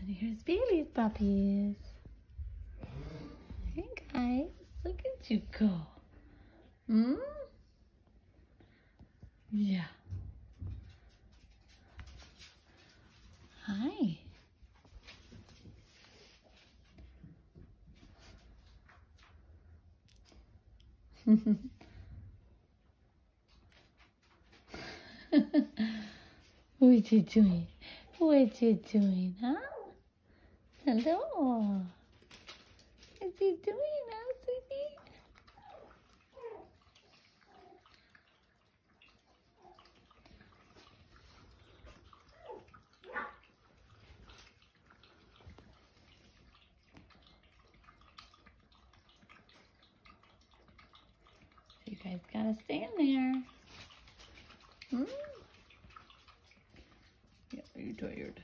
And here's Bailey's puppies. Hey guys, look at you go. Hmm? Yeah. Hi. what you doing? What you doing, huh? Hello. Is he doing now, sweetie? You guys gotta stay in there. Hmm? Yeah, are you tired?